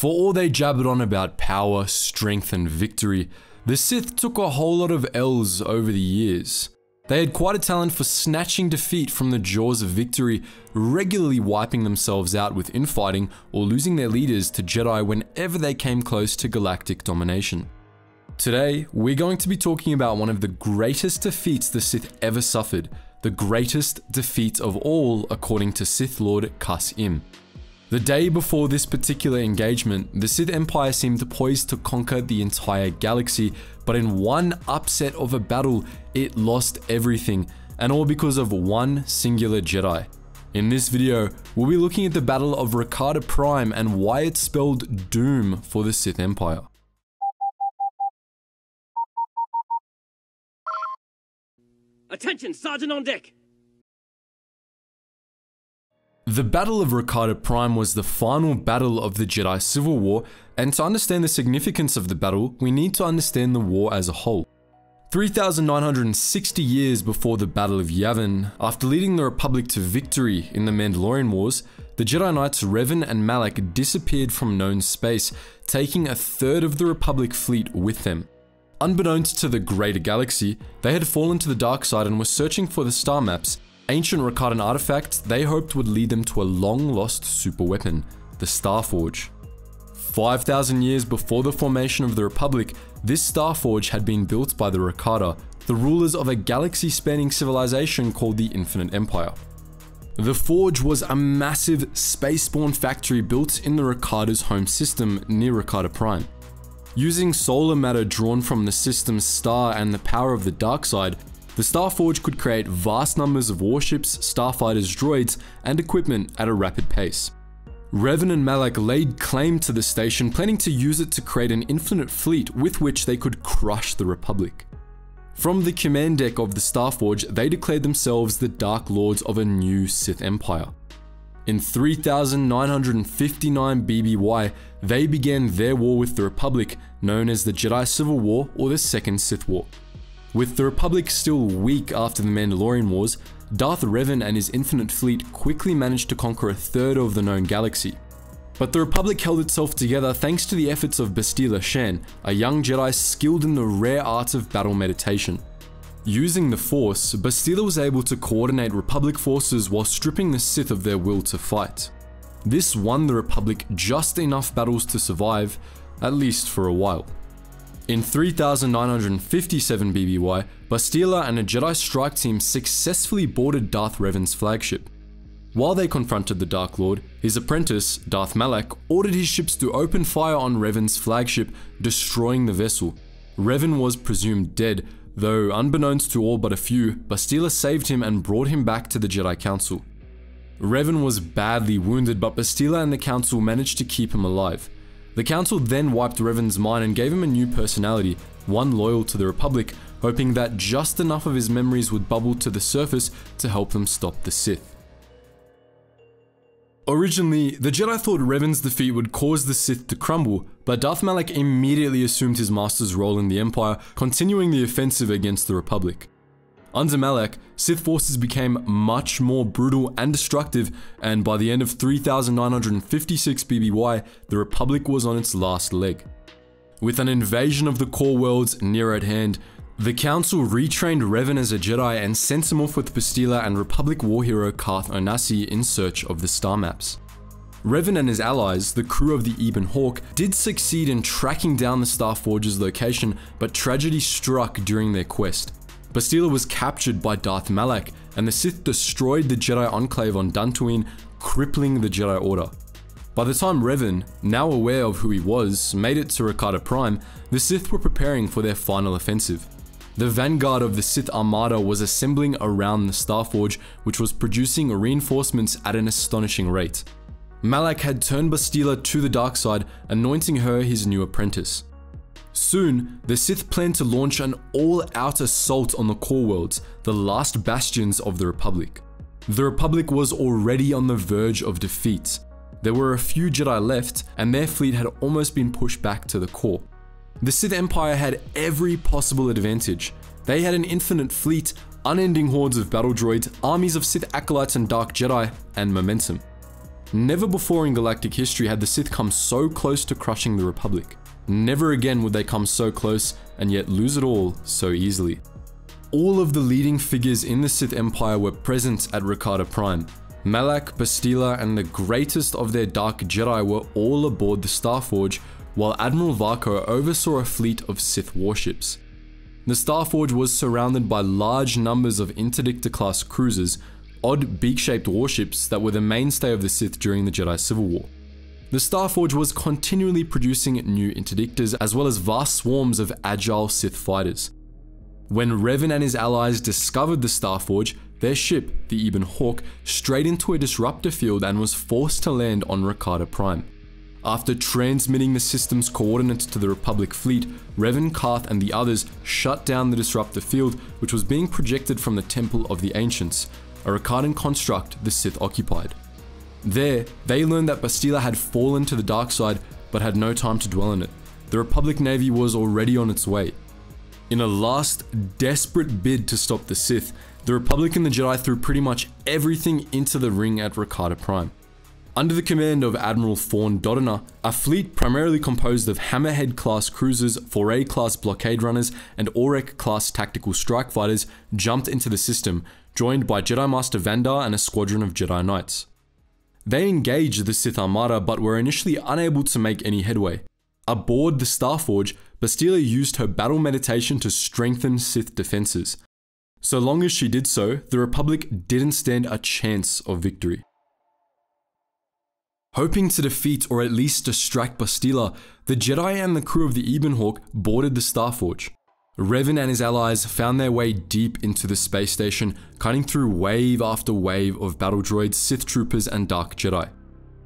For all they jabbered on about power, strength, and victory, the Sith took a whole lot of L's over the years. They had quite a talent for snatching defeat from the jaws of victory, regularly wiping themselves out with infighting or losing their leaders to Jedi whenever they came close to galactic domination. Today, we're going to be talking about one of the greatest defeats the Sith ever suffered, the greatest defeat of all according to Sith Lord Kas Im. The day before this particular engagement, the Sith Empire seemed poised to conquer the entire galaxy, but in one upset of a battle, it lost everything, and all because of one singular Jedi. In this video, we'll be looking at the Battle of Rakata Prime and why it spelled doom for the Sith Empire. Attention, Sergeant on deck! The Battle of Rakata Prime was the final battle of the Jedi Civil War, and to understand the significance of the battle, we need to understand the war as a whole. 3,960 years before the Battle of Yavin, after leading the Republic to victory in the Mandalorian Wars, the Jedi Knights Revan and Malak disappeared from known space, taking a third of the Republic fleet with them. Unbeknownst to the greater galaxy, they had fallen to the dark side and were searching for the star maps ancient Rakatan artifacts they hoped would lead them to a long lost super weapon, the Starforge. 5,000 years before the formation of the Republic, this Starforge had been built by the Rakata, the rulers of a galaxy spanning civilization called the Infinite Empire. The Forge was a massive spaceborne factory built in the Rakata's home system near Rakata Prime. Using solar matter drawn from the system's star and the power of the dark side, the Starforge could create vast numbers of warships, starfighters, droids, and equipment at a rapid pace. Revan and Malak laid claim to the station, planning to use it to create an infinite fleet with which they could crush the Republic. From the command deck of the Starforge, they declared themselves the Dark Lords of a new Sith Empire. In 3959 BBY, they began their war with the Republic, known as the Jedi Civil War or the Second Sith War. With the Republic still weak after the Mandalorian Wars, Darth Revan and his infinite fleet quickly managed to conquer a third of the known galaxy. But the Republic held itself together thanks to the efforts of Bastila Shan, a young Jedi skilled in the rare art of battle meditation. Using the Force, Bastila was able to coordinate Republic forces while stripping the Sith of their will to fight. This won the Republic just enough battles to survive, at least for a while. In 3957 BBY, Bastila and a Jedi strike team successfully boarded Darth Revan's flagship. While they confronted the Dark Lord, his apprentice, Darth Malak, ordered his ships to open fire on Revan's flagship, destroying the vessel. Revan was presumed dead, though unbeknownst to all but a few, Bastila saved him and brought him back to the Jedi Council. Revan was badly wounded, but Bastila and the Council managed to keep him alive. The council then wiped Revan's mind and gave him a new personality, one loyal to the Republic, hoping that just enough of his memories would bubble to the surface to help them stop the Sith. Originally, the Jedi thought Revan's defeat would cause the Sith to crumble, but Darth Malak immediately assumed his master's role in the Empire, continuing the offensive against the Republic. Under Malak, Sith forces became much more brutal and destructive, and by the end of 3956 BBY, the Republic was on its last leg. With an invasion of the core worlds near at hand, the Council retrained Revan as a Jedi and sent him off with Bastila and Republic war hero Carth Onasi in search of the star maps. Revan and his allies, the crew of the Ebon Hawk, did succeed in tracking down the Star Starforge's location, but tragedy struck during their quest. Bastila was captured by Darth Malak, and the Sith destroyed the Jedi Enclave on Dantooine, crippling the Jedi Order. By the time Revan, now aware of who he was, made it to Rakata Prime, the Sith were preparing for their final offensive. The vanguard of the Sith Armada was assembling around the Starforge, which was producing reinforcements at an astonishing rate. Malak had turned Bastila to the dark side, anointing her his new apprentice. Soon, the Sith planned to launch an all-out assault on the core worlds, the last bastions of the Republic. The Republic was already on the verge of defeat. There were a few Jedi left, and their fleet had almost been pushed back to the core. The Sith Empire had every possible advantage. They had an infinite fleet, unending hordes of battle droids, armies of Sith acolytes and dark Jedi, and momentum. Never before in galactic history had the Sith come so close to crushing the Republic. Never again would they come so close and yet lose it all so easily. All of the leading figures in the Sith Empire were present at Rakata Prime. Malak, Bastila, and the greatest of their Dark Jedi were all aboard the Starforge, while Admiral Varko oversaw a fleet of Sith warships. The Starforge was surrounded by large numbers of Interdictor class cruisers, odd beak-shaped warships that were the mainstay of the Sith during the Jedi Civil War. The Starforge was continually producing new interdictors as well as vast swarms of agile Sith fighters. When Revan and his allies discovered the Starforge, their ship, the Ebon Hawk, strayed into a disruptor field and was forced to land on Rakata Prime. After transmitting the system's coordinates to the Republic fleet, Revan, Carth, and the others shut down the disruptor field, which was being projected from the Temple of the Ancients, a Rakatan construct the Sith occupied. There, they learned that Bastila had fallen to the dark side but had no time to dwell in it. The Republic Navy was already on its way. In a last, desperate bid to stop the Sith, the Republic and the Jedi threw pretty much everything into the ring at Rakata Prime. Under the command of Admiral Forn Dodonna, a fleet primarily composed of Hammerhead class cruisers, Foray class blockade runners, and Aurek class tactical strike fighters jumped into the system, joined by Jedi Master Vandar and a squadron of Jedi Knights. They engaged the Sith Armada but were initially unable to make any headway. Aboard the Starforge, Bastila used her battle meditation to strengthen Sith defenses. So long as she did so, the Republic didn't stand a chance of victory. Hoping to defeat or at least distract Bastila, the Jedi and the crew of the Ebon Hawk boarded the Starforge. Revan and his allies found their way deep into the space station, cutting through wave after wave of battle droids, Sith troopers, and Dark Jedi.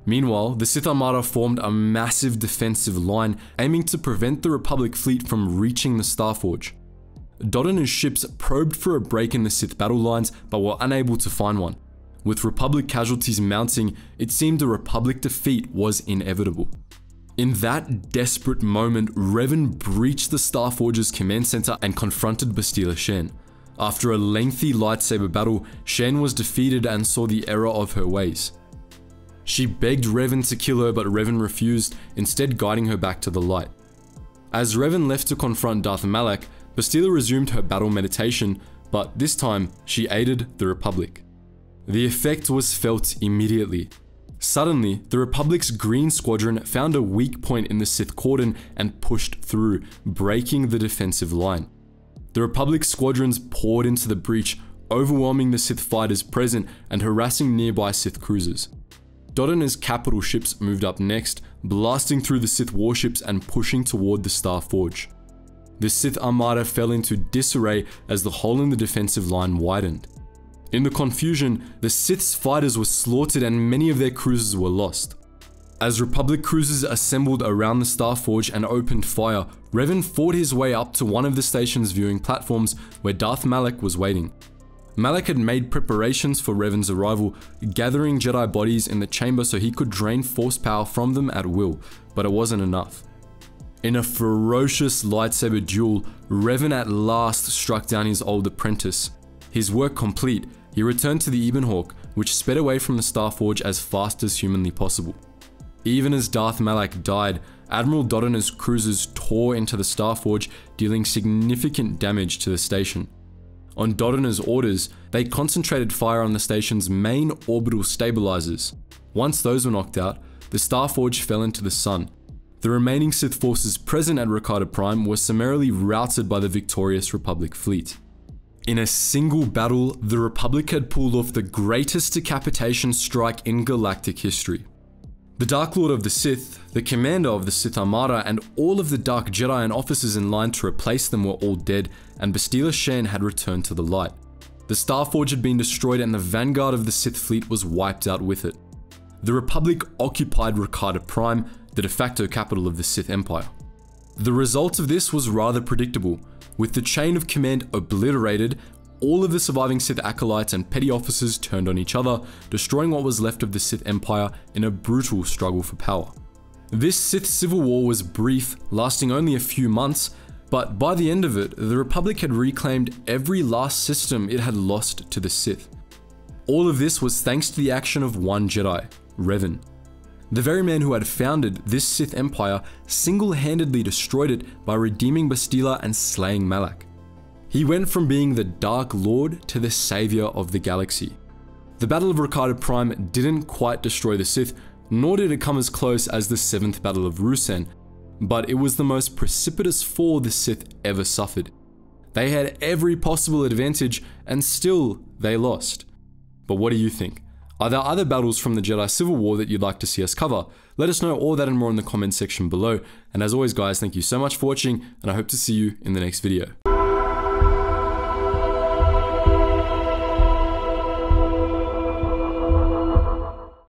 Meanwhile, the Sith Armada formed a massive defensive line, aiming to prevent the Republic fleet from reaching the Starforge. Dodonna's ships probed for a break in the Sith battle lines, but were unable to find one. With Republic casualties mounting, it seemed a Republic defeat was inevitable. In that desperate moment, Revan breached the Starforge's command center and confronted Bastila Shan. After a lengthy lightsaber battle, Shan was defeated and saw the error of her ways. She begged Revan to kill her but Revan refused, instead guiding her back to the light. As Revan left to confront Darth Malak, Bastila resumed her battle meditation, but this time she aided the Republic. The effect was felt immediately. Suddenly, the Republic's Green Squadron found a weak point in the Sith cordon and pushed through, breaking the defensive line. The Republic squadrons poured into the breach, overwhelming the Sith fighters present and harassing nearby Sith cruisers. Dodonna's capital ships moved up next, blasting through the Sith warships and pushing toward the Star Forge. The Sith Armada fell into disarray as the hole in the defensive line widened. In the confusion, the Sith's fighters were slaughtered and many of their cruisers were lost. As Republic cruisers assembled around the Starforge and opened fire, Revan fought his way up to one of the station's viewing platforms where Darth Malak was waiting. Malak had made preparations for Revan's arrival, gathering Jedi bodies in the chamber so he could drain force power from them at will, but it wasn't enough. In a ferocious lightsaber duel, Revan at last struck down his old apprentice. His work complete, he returned to the Ebon Hawk, which sped away from the Starforge as fast as humanly possible. Even as Darth Malak died, Admiral Dodonna's cruisers tore into the Starforge, dealing significant damage to the station. On Dodonna's orders, they concentrated fire on the station's main orbital stabilizers. Once those were knocked out, the Starforge fell into the sun. The remaining Sith forces present at Rakata Prime were summarily routed by the victorious Republic fleet. In a single battle, the Republic had pulled off the greatest decapitation strike in galactic history. The Dark Lord of the Sith, the commander of the Sith Armada, and all of the Dark Jedi and officers in line to replace them were all dead, and Bastila Shan had returned to the light. The Starforge had been destroyed and the vanguard of the Sith fleet was wiped out with it. The Republic occupied Rakata Prime, the de facto capital of the Sith Empire. The result of this was rather predictable. With the chain of command obliterated, all of the surviving Sith acolytes and petty officers turned on each other, destroying what was left of the Sith Empire in a brutal struggle for power. This Sith civil war was brief, lasting only a few months, but by the end of it, the Republic had reclaimed every last system it had lost to the Sith. All of this was thanks to the action of one Jedi, Revan. The very man who had founded this Sith Empire single handedly destroyed it by redeeming Bastila and slaying Malak. He went from being the Dark Lord to the savior of the galaxy. The Battle of Rakata Prime didn't quite destroy the Sith, nor did it come as close as the 7th Battle of Ruusan, but it was the most precipitous fall the Sith ever suffered. They had every possible advantage, and still they lost. But what do you think? Are there other battles from the Jedi Civil War that you'd like to see us cover? Let us know all that and more in the comments section below. And as always guys, thank you so much for watching, and I hope to see you in the next video.